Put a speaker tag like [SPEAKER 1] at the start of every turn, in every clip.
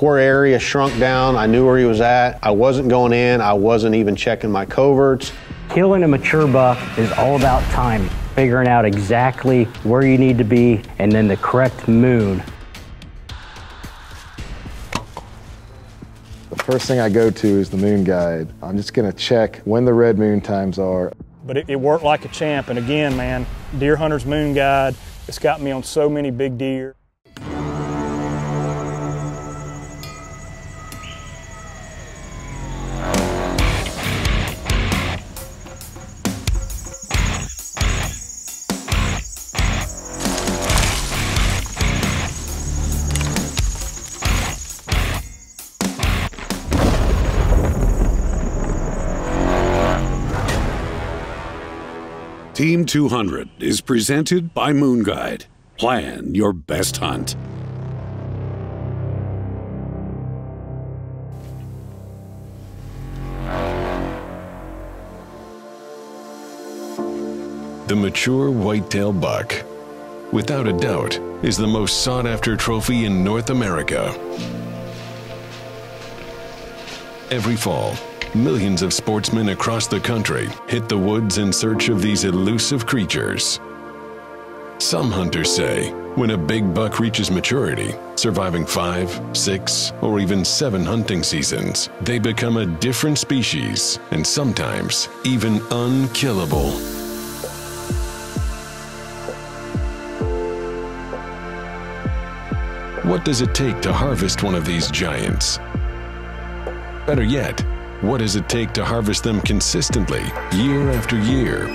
[SPEAKER 1] Core area shrunk down. I knew where he was at. I wasn't going in. I wasn't even checking my coverts.
[SPEAKER 2] Killing a mature buck is all about timing, figuring out exactly where you need to be and then the correct moon.
[SPEAKER 3] The first thing I go to is the moon guide. I'm just gonna check when the red moon times are.
[SPEAKER 4] But it, it worked like a champ. And again, man, Deer Hunter's Moon Guide, it's got me on so many big deer.
[SPEAKER 5] Team 200 is presented by Moon Guide. Plan your best hunt.
[SPEAKER 6] The mature whitetail buck, without a doubt, is the most sought after trophy in North America. Every fall, millions of sportsmen across the country hit the woods in search of these elusive creatures. Some hunters say when a big buck reaches maturity, surviving five, six, or even seven hunting seasons, they become a different species and sometimes even unkillable. What does it take to harvest one of these giants? Better yet, what does it take to harvest them consistently, year after year?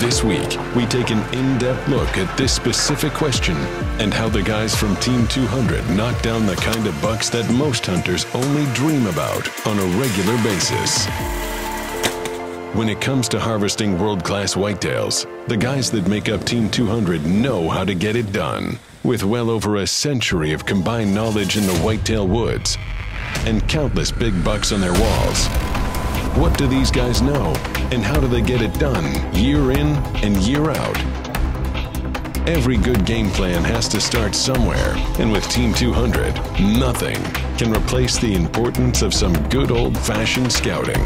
[SPEAKER 6] This week, we take an in-depth look at this specific question and how the guys from Team 200 knock down the kind of bucks that most hunters only dream about on a regular basis. When it comes to harvesting world-class whitetails, the guys that make up Team 200 know how to get it done. With well over a century of combined knowledge in the whitetail woods and countless big bucks on their walls. What do these guys know, and how do they get it done year in and year out? Every good game plan has to start somewhere, and with Team 200, nothing can replace the importance of some good old-fashioned scouting.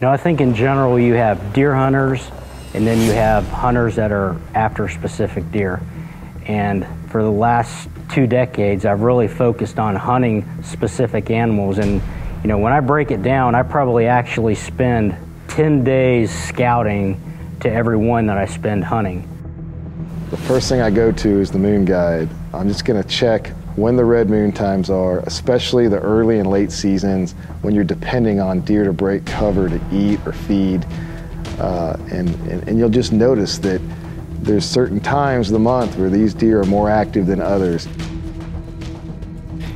[SPEAKER 2] You know, I think in general you have deer hunters and then you have hunters that are after specific deer. And for the last two decades, I've really focused on hunting specific animals. And, you know, when I break it down, I probably actually spend 10 days scouting to every one that I spend hunting.
[SPEAKER 3] The first thing I go to is the moon guide. I'm just gonna check when the red moon times are, especially the early and late seasons when you're depending on deer to break cover to eat or feed. Uh, and, and, and you'll just notice that there's certain times of the month where these deer are more active than others.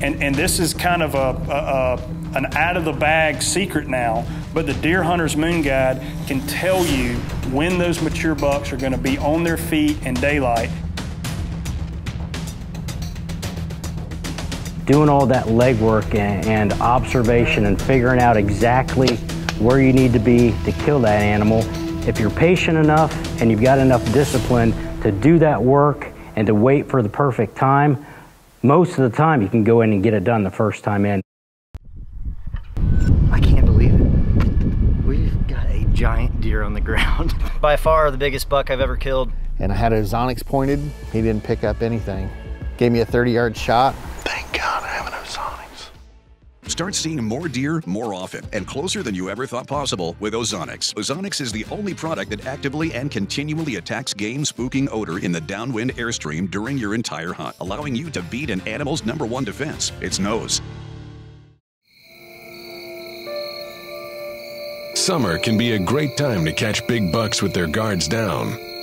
[SPEAKER 4] And, and this is kind of a, a, a an out of the bag secret now, but the Deer Hunter's Moon Guide can tell you when those mature bucks are going to be on their feet in daylight
[SPEAKER 2] doing all that legwork and, and, observation and figuring out exactly where you need to be to kill that animal. If you're patient enough and you've got enough discipline to do that work and to wait for the perfect time, most of the time you can go in and get it done the first time in.
[SPEAKER 7] I can't believe it. We've got a giant deer on the ground. By far the biggest buck I've ever killed.
[SPEAKER 1] And I had a Ozonics pointed. He didn't pick up anything. Gave me a 30 yard shot.
[SPEAKER 8] Thank God Start seeing more deer more often and closer than you ever thought possible with Ozonics. Ozonics is the only product that actively and continually attacks game spooking odor in the downwind airstream during your entire hunt, allowing you to beat an animal's number one defense, its nose.
[SPEAKER 6] Summer can be a great time to catch big bucks with their guards down.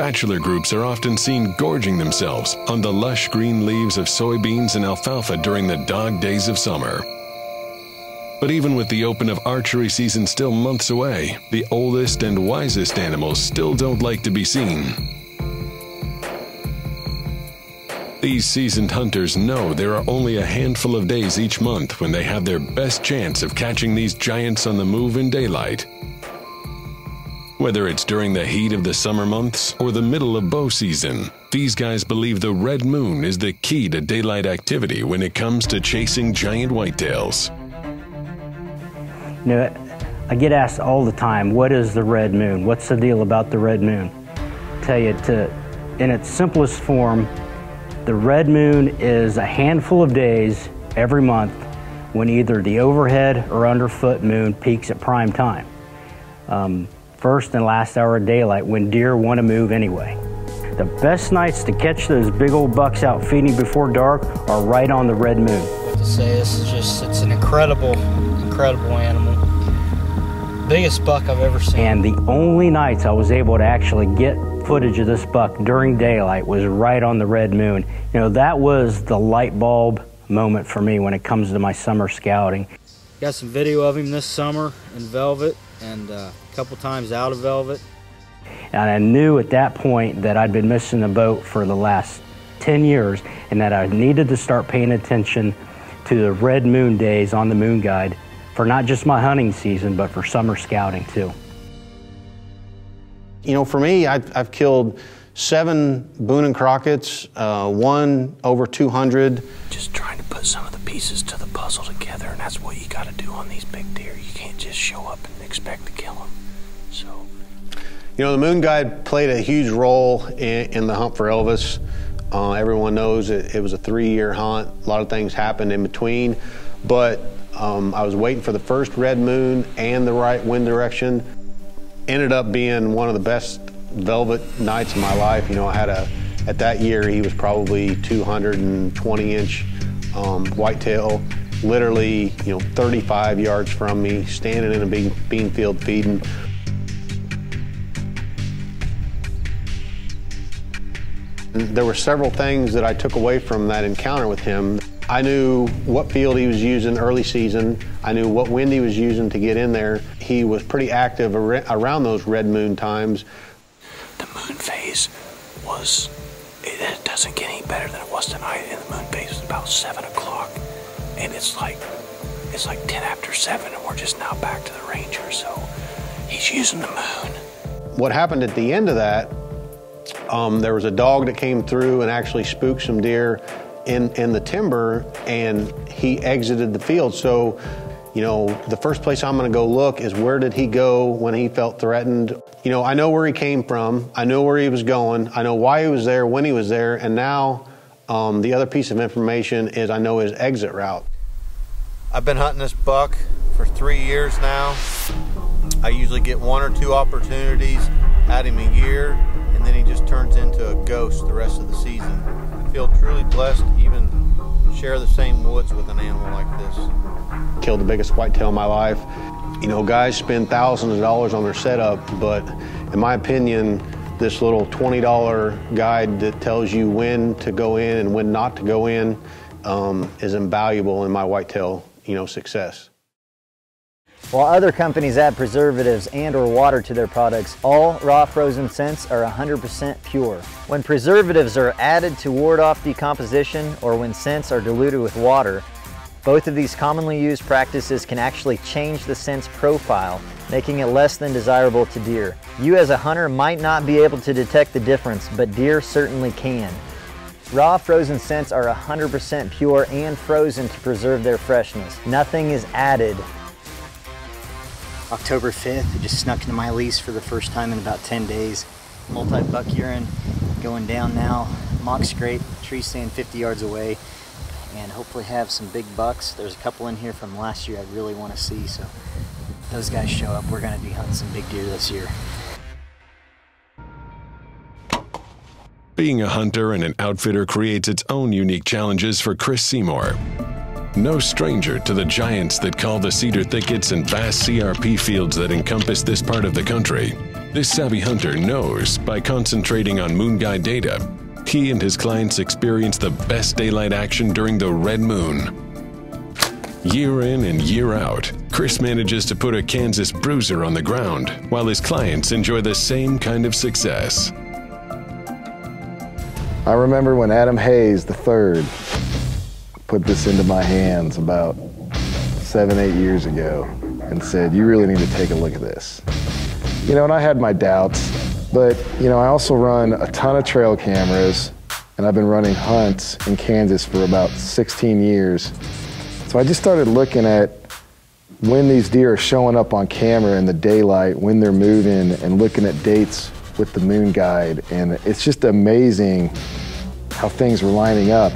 [SPEAKER 6] Bachelor groups are often seen gorging themselves on the lush green leaves of soybeans and alfalfa during the dog days of summer. But even with the open of archery season still months away, the oldest and wisest animals still don't like to be seen. These seasoned hunters know there are only a handful of days each month when they have their best chance of catching these giants on the move in daylight Whether it's during the heat of the summer months or the middle of bow season, these guys believe the red moon is the key to daylight activity when it comes to chasing giant whitetails.
[SPEAKER 2] Know, I get asked all the time, what is the red moon? What's the deal about the red moon? tell you to, in its simplest form, the red moon is a handful of days every month when either the overhead or underfoot moon peaks at prime time. Um, first and last hour of daylight when deer want to move anyway. The best nights to catch those big old bucks out feeding before dark are right on the red moon.
[SPEAKER 9] To say, this is just, it's an incredible, incredible animal. Biggest buck I've ever seen.
[SPEAKER 2] And the only nights I was able to actually get footage of this buck during daylight was right on the red moon. You know, that was the light bulb moment for me when it comes to my summer scouting.
[SPEAKER 9] Got some video of him this summer in velvet and uh, a couple times out of velvet.
[SPEAKER 2] And I knew at that point that I'd been missing the boat for the last 10 years and that I needed to start paying attention to the red moon days on the moon guide for not just my hunting season, but for summer scouting too.
[SPEAKER 1] You know, for me, I've, I've killed seven Boone and Crockett's, uh, one over 200.
[SPEAKER 10] Just trying to put some of the pieces to the puzzle together, and that's what you got to do on these big deer. You can't just show up and expect to kill them. So,
[SPEAKER 1] you know, the Moon Guide played a huge role in, in the hunt for Elvis. Uh, everyone knows it, it was a three-year hunt. A lot of things happened in between, but um, I was waiting for the first red moon and the right wind direction ended up being one of the best velvet nights of my life. You know, I had a, at that year, he was probably 220 inch um, whitetail, literally, you know, 35 yards from me, standing in a bean, bean field feeding. There were several things that I took away from that encounter with him. I knew what field he was using early season. I knew what wind he was using to get in there. He was pretty active ar around those red moon times.
[SPEAKER 10] The moon phase was, doesn't get any better than it was tonight. And the moon phase was about 7 o'clock. And it's like, it's like 10 after 7 and we're just now back to the ranger. So he's using the moon.
[SPEAKER 1] What happened at the end of that, um, there was a dog that came through and actually spooked some deer in, in the timber and he exited the field. So, you know, the first place I'm going to go look is where did he go when he felt threatened? You know, I know where he came from. I know where he was going. I know why he was there, when he was there. And now um, the other piece of information is I know his exit route.
[SPEAKER 11] I've been hunting this buck for three years now. I usually get one or two opportunities at him a year, and then he just turns into a ghost the rest of the season I feel truly blessed even share the same woods with an animal like this.
[SPEAKER 1] Killed the biggest whitetail in my life. You know, guys spend thousands of dollars on their setup, but in my opinion, this little $20 guide that tells you when to go in and when not to go in um, is invaluable in my whitetail, you know, success.
[SPEAKER 7] While other companies add preservatives and or water to their products, all raw frozen scents are 100% pure. When preservatives are added to ward off decomposition or when scents are diluted with water, both of these commonly used practices can actually change the scent's profile, making it less than desirable to deer. You as a hunter might not be able to detect the difference, but deer certainly can. Raw frozen scents are 100% pure and frozen to preserve their freshness. Nothing is added October 5th, it just snuck into my lease for the first time in about 10 days. Multi-buck urine going down now. Mock scrape, tree stand 50 yards away, and hopefully have some big bucks. There's a couple in here from last year I really want to see, so those guys show up, we're going to be hunting some big deer this year.
[SPEAKER 6] Being a hunter and an outfitter creates its own unique challenges for Chris Seymour. No stranger to the giants that call the cedar thickets and vast CRP fields that encompass this part of the country. This savvy hunter knows by concentrating on moon guide data, he and his clients experience the best daylight action during the red moon. Year in and year out, Chris manages to put a Kansas bruiser on the ground while his clients enjoy the same kind of success.
[SPEAKER 3] I remember when Adam Hayes III put this into my hands about seven, eight years ago and said, you really need to take a look at this. You know, and I had my doubts, but, you know, I also run a ton of trail cameras, and I've been running hunts in Kansas for about 16 years. So I just started looking at when these deer are showing up on camera in the daylight, when they're moving, and looking at dates with the moon guide. And it's just amazing how things were lining up.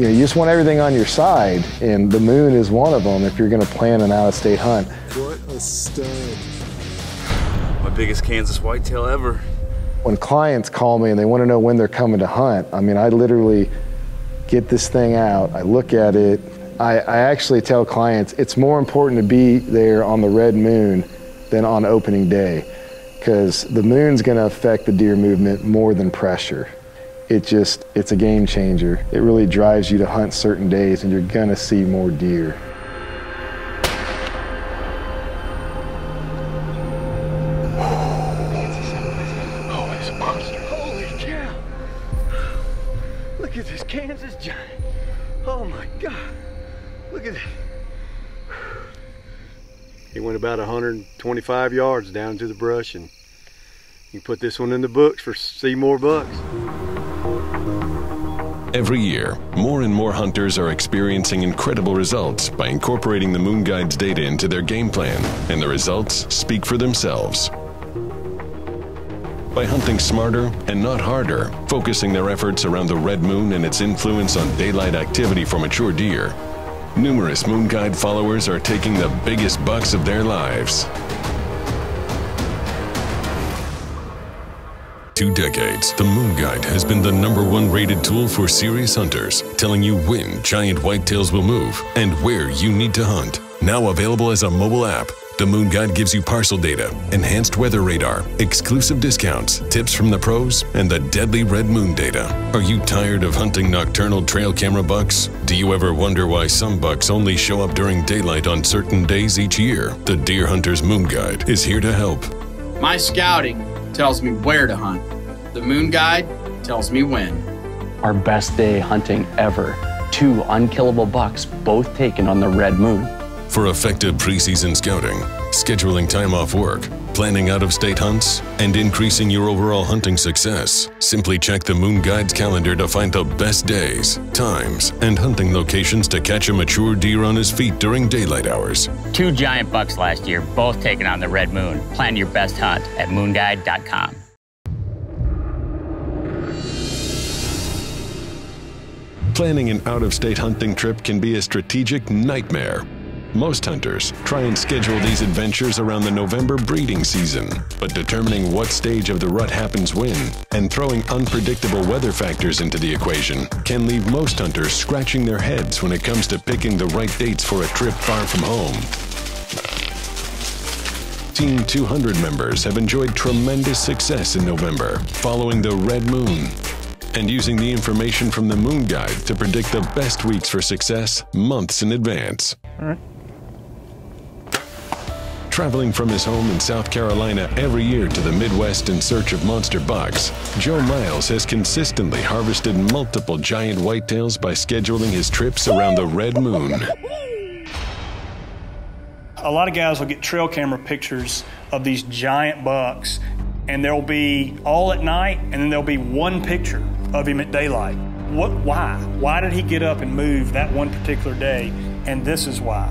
[SPEAKER 3] Just, you know, you just want everything on your side, and the moon is one of them if you're gonna plan an out-of-state hunt.
[SPEAKER 12] What a stud. My biggest Kansas whitetail ever.
[SPEAKER 3] When clients call me and they wanna know when they're coming to hunt, I mean, I literally get this thing out, I look at it, I, I actually tell clients it's more important to be there on the red moon than on opening day because the moon's going to affect the deer movement more than pressure. It just, it's a game changer. It really drives you to hunt certain days and you're going to see more deer.
[SPEAKER 13] Oh, it's a monster. Holy cow. Look at this Kansas giant. Oh my God. Look at that.
[SPEAKER 14] He went about 125 yards down to the brush and you put this one in the books for see more bucks.
[SPEAKER 6] Every year, more and more hunters are experiencing incredible results by incorporating the Moon Guide's data into their game plan, and the results speak for themselves. By hunting smarter and not harder, focusing their efforts around the red moon and its influence on daylight activity for mature deer, numerous Moon Guide followers are taking the biggest bucks of their lives. Two decades, the Moon Guide has been the number one rated tool for serious hunters, telling you when giant whitetails will move and where you need to hunt. Now available as a mobile app, the Moon Guide gives you parcel data, enhanced weather radar, exclusive discounts, tips from the pros, and the deadly red moon data. Are you tired of hunting nocturnal trail camera bucks? Do you ever wonder why some bucks only show up during daylight on certain days each year? The Deer Hunter's Moon Guide is here to help.
[SPEAKER 15] My scouting tells me where to hunt. The Moon Guide tells me when.
[SPEAKER 16] Our best day hunting ever. Two unkillable bucks, both taken on the red moon.
[SPEAKER 6] For effective preseason scouting, scheduling time off work, planning out of state hunts, and increasing your overall hunting success, simply check the Moon Guide's calendar to find the best days, times, and hunting locations to catch a mature deer on his feet during daylight hours.
[SPEAKER 17] Two giant bucks last year, both taken on the red moon. Plan your best hunt at moonguide.com.
[SPEAKER 6] Planning an out of state hunting trip can be a strategic nightmare. Most hunters try and schedule these adventures around the November breeding season, but determining what stage of the rut happens when and throwing unpredictable weather factors into the equation can leave most hunters scratching their heads when it comes to picking the right dates for a trip far from home. Team 200 members have enjoyed tremendous success in November following the red moon and using the information from the Moon Guide to predict the best weeks for success months in advance.
[SPEAKER 4] All right.
[SPEAKER 6] Traveling from his home in South Carolina every year to the Midwest in search of monster bucks, Joe Miles has consistently harvested multiple giant whitetails by scheduling his trips around the red moon.
[SPEAKER 4] A lot of guys will get trail camera pictures of these giant bucks, and there'll be all at night, and then there'll be one picture of him at daylight. What? Why? Why did he get up and move that one particular day? And this is why.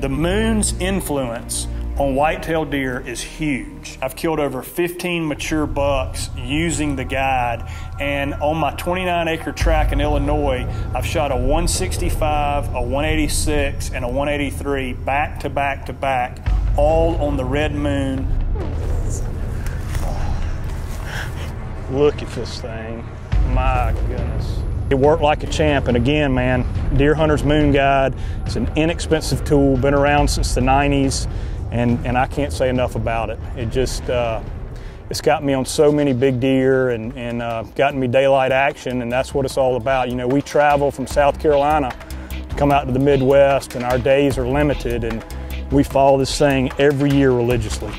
[SPEAKER 4] The moon's influence on whitetail deer is huge. I've killed over 15 mature bucks using the guide, and on my 29 acre track in Illinois, I've shot a 165, a 186, and a 183 back to back to back, all on the red moon. Look at this thing. My goodness. It worked like a champ, and again, man, Deer Hunter's Moon Guide is an inexpensive tool, been around since the 90s, and, and I can't say enough about it. It just, uh, it's got me on so many big deer and, and uh, gotten me daylight action, and that's what it's all about. You know, we travel from South Carolina to come out to the Midwest, and our days are limited, and we follow this thing every year religiously.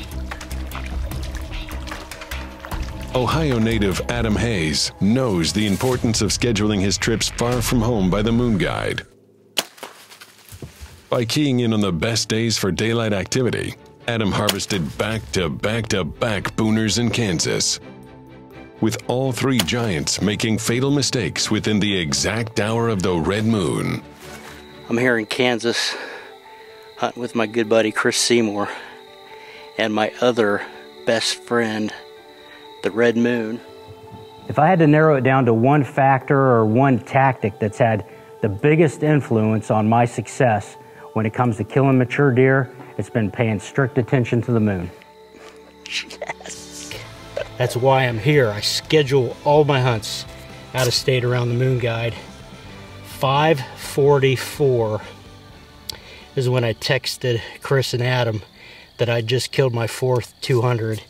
[SPEAKER 6] Ohio native Adam Hayes knows the importance of scheduling his trips far from home by the Moon Guide. By keying in on the best days for daylight activity, Adam harvested back to back to back booners in Kansas. With all three giants making fatal mistakes within the exact hour of the red moon.
[SPEAKER 9] I'm here in Kansas hunting with my good buddy Chris Seymour and my other best friend, the Red Moon.
[SPEAKER 2] If I had to narrow it down to one factor or one tactic that's had the biggest influence on my success when it comes to killing mature deer, it's been paying strict attention to the moon.
[SPEAKER 9] Yes. That's why I'm here. I schedule all my hunts out of state around the moon guide. 544 is when I texted Chris and Adam that I just killed my fourth 200.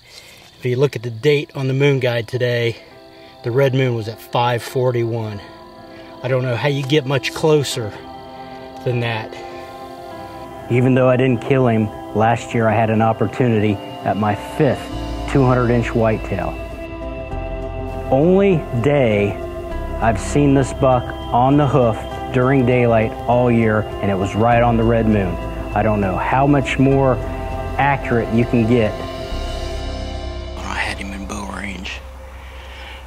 [SPEAKER 9] If you look at the date on the moon guide today, the red moon was at 541. I don't know how you get much closer than that.
[SPEAKER 2] Even though I didn't kill him, last year I had an opportunity at my fifth 200 inch whitetail. Only day I've seen this buck on the hoof during daylight all year, and it was right on the red moon. I don't know how much more accurate you can get.
[SPEAKER 9] I had him in bow range.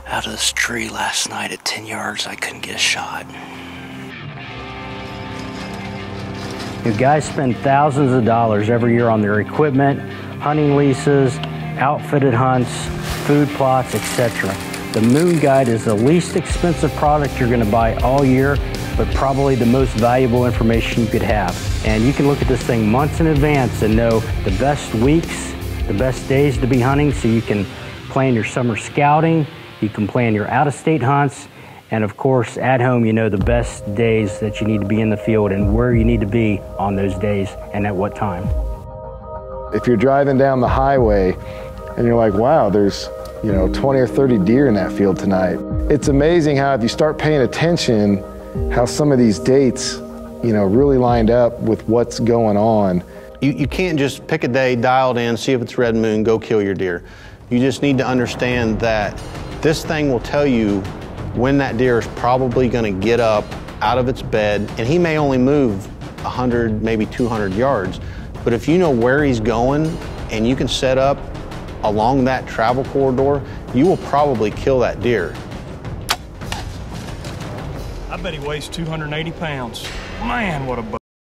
[SPEAKER 9] Out of this tree last night at 10 yards, I couldn't get a shot.
[SPEAKER 2] You guys spend thousands of dollars every year on their equipment, hunting leases, outfitted hunts, food plots, etc. The Moon Guide is the least expensive product you're going to buy all year, but probably the most valuable information you could have. And you can look at this thing months in advance and know the best weeks, the best days to be hunting so you can plan your summer scouting, you can plan your out-of-state hunts, and of course, at home, you know the best days that you need to be in the field and where you need to be on those days and at what time.
[SPEAKER 3] If you're driving down the highway and you're like, wow, there's you know 20 or 30 deer in that field tonight. It's amazing how if you start paying attention, how some of these dates, you know, really lined up with what's going on.
[SPEAKER 1] You, you can't just pick a day, dial it in, see if it's red moon, go kill your deer. You just need to understand that this thing will tell you when that deer is probably going to get up out of its bed, and he may only move 100, maybe 200 yards. But if you know where he's going and you can set up along that travel corridor, you will probably kill that deer.
[SPEAKER 4] I bet he weighs 280 pounds. Man, what a.